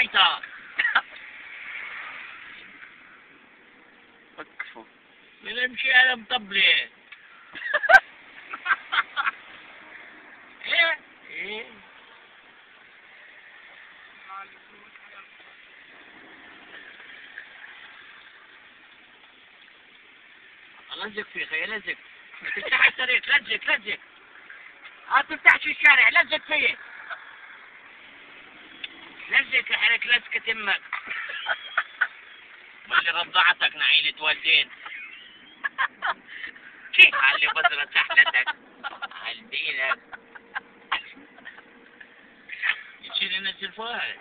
شيطان وقفوا بنمشي على مطبلة إيه إيه لزق فيه خي لزق تفتح الطريق لزق لزق ما تفتحش الشارع لزق فيه لزق حرك لزقة أمك اللي رضعتك نعيلة والدين علي بذرة سحلتك؟ على دينك يصير ينزل فؤاد